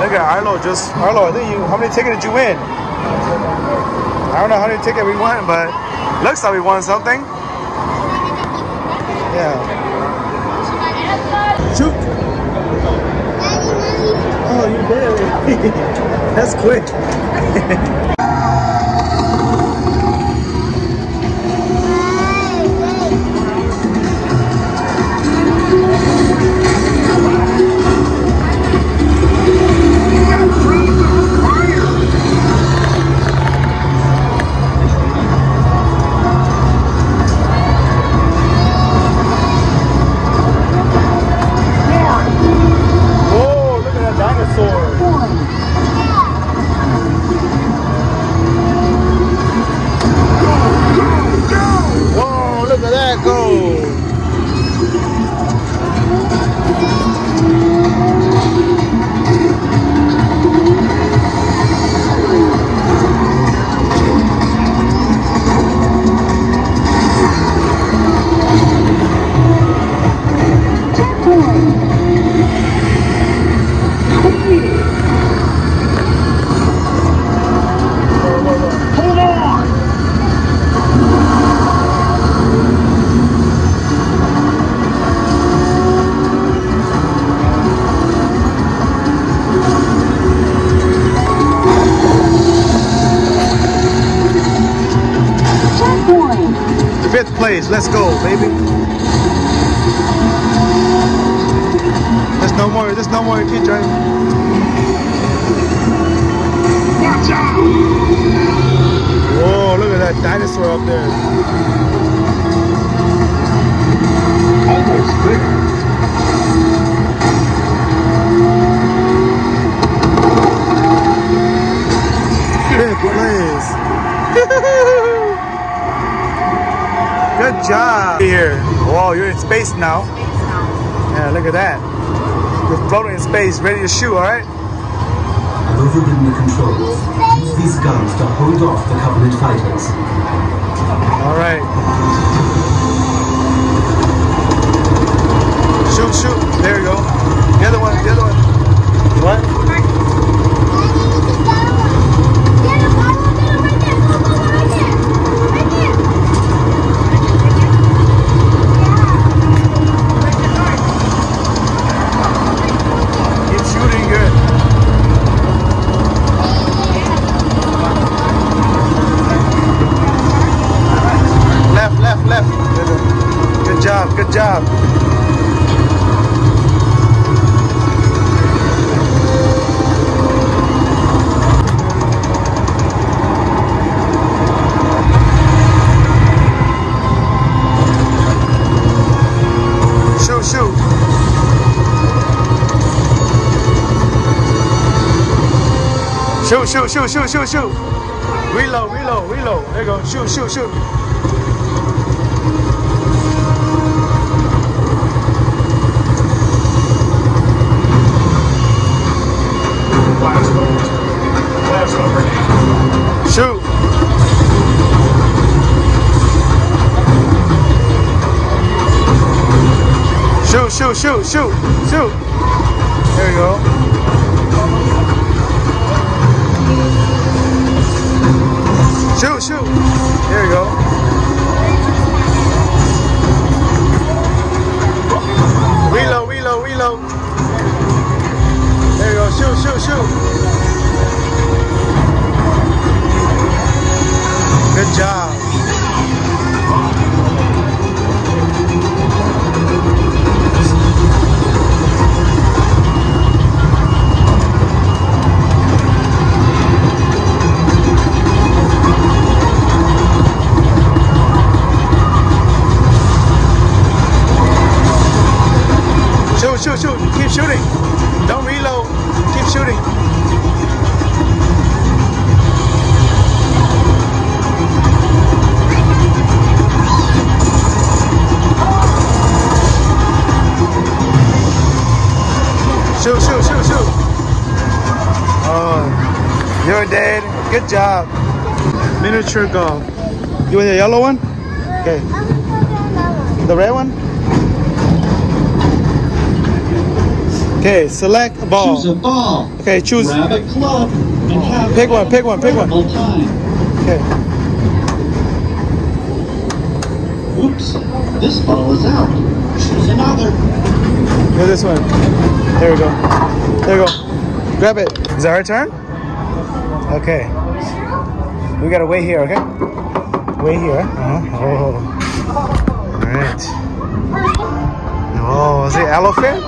Look at Arlo. Just Arlo. I think you. How many tickets did you win? I don't know how many tickets we won, but looks like we won something. Yeah. Shoot. Oh, you did. That's quick. place, let's go, baby. There's no more, there's no more, keep driving. Watch out! Whoa, look at that dinosaur up there. Almost there. Fifth place. Good job. Here. Whoa, you're in space now. Yeah, look at that. You're floating in space, ready to shoot, all right? I've overridden the controls. Use these guns to hold off the Covenant fighters. All right. Shoot, shoot. There you go. Shoot, shoot, shoot, shoot, shoot, shoot. Reload, reload, reload. There you go. Shoot, shoot, shoot. Shoot. Shoot, shoot, shoot, shoot, shoot. There you go. Shoot, shoot. There you go. Reload, reload, reload. There you go. Shoot, shoot, shoot. Good job. Miniature golf. You want the yellow one? Okay. The red one? Okay, select a ball. Choose a ball. Okay, choose. Grab a club and have Pick one, pick one, pick one. time. Okay. Oops, this ball is out. Choose another. Go this one. There we go. There we go. Grab it. Is that our turn? Okay. We gotta wait here, okay? Wait here. Uh-huh. Oh. All right. Oh, is it elephant?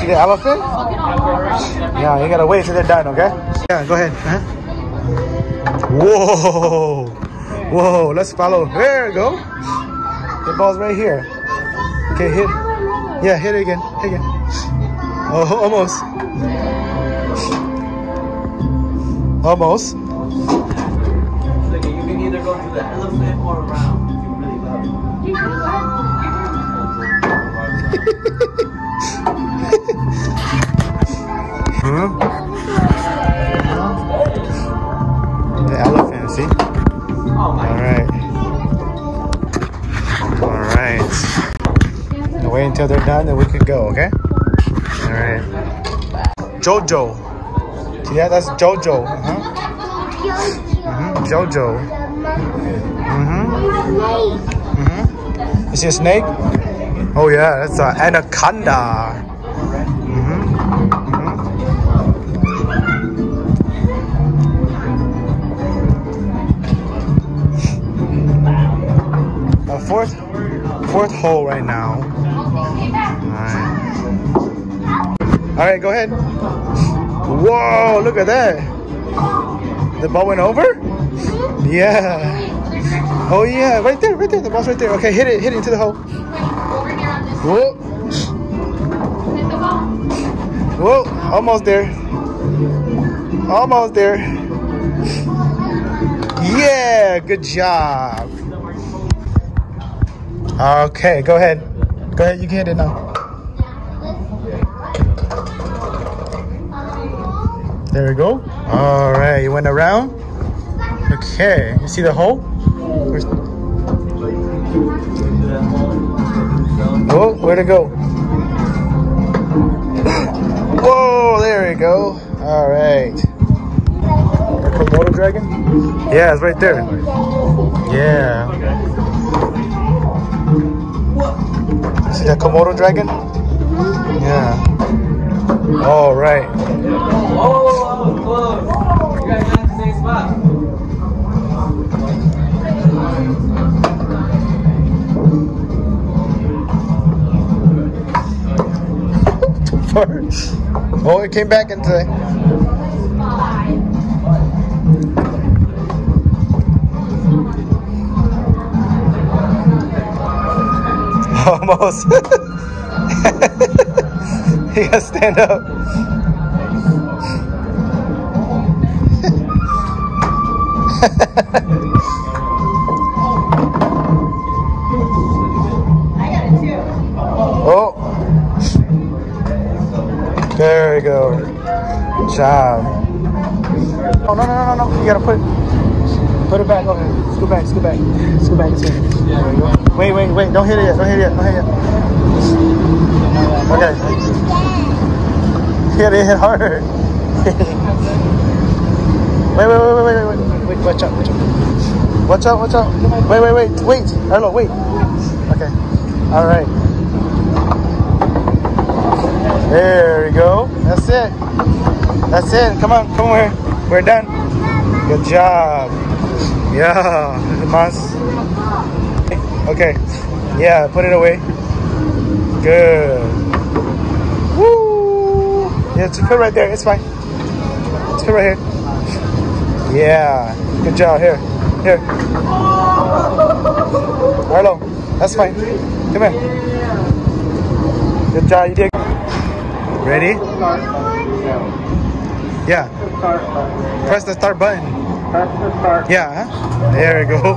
See the elephant? Yeah, you gotta wait till they're done, okay? Yeah, go ahead. Uh-huh. Whoa. Whoa, let's follow. There we go. The ball's right here. Okay, hit. Yeah, hit it again. Hit again. Oh, almost. Almost. Until they're done, then we can go, okay? Alright. Jojo. Yeah. That's Jojo. Uh-huh. hmm Jojo. Mm-hmm. Mm-hmm. You see a snake? Oh yeah, that's an anaconda. Mm-hmm. Mm-hmm. A fourth, fourth hole right now. Alright. Alright, go ahead. Whoa, look at that. The ball went over? Yeah. Oh yeah, right there, right there. The ball's right there. Okay, hit it, hit it into the hole. Whoa. Whoa, almost there. Almost there. Yeah, good job. Okay, go ahead. Go ahead, you can hit it now. There we go. All right, you went around. Okay, you see the hole? Where's... Oh, where'd it go? Whoa, there we go. All right. The Komodo dragon? Yeah, it's right there. Yeah. See that Komodo dragon? All right. Oh, close. In the same spot. oh, it came back into. Almost. you gotta stand up. Oh. There we go. Good job. Oh, no, no, no, no, no. You gotta put it, put it back over here. Scoot back, scoot back. Scoot back we go. Wait, wait, wait. Don't hit it yet. Don't hit it yet. Don't hit it yet. Okay. Yeah, they hit harder. wait, wait, wait, wait, wait, wait, wait. Wait, watch out, watch out. Watch out, watch out. Wait, wait, wait, wait. Arlo, wait. Okay. All right. There we go. That's it. That's it. Come on, come over here. We're done. Good job. Yeah, mas. Okay. Yeah, put it away. Good. Woo. Yeah, just put right there. It's fine. Just put right here. Yeah. Good job. Here. Here. Arlo. That's fine. Come here. Good job. You did. Ready? Yeah. Press the start button. Yeah. There we go.